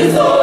is all.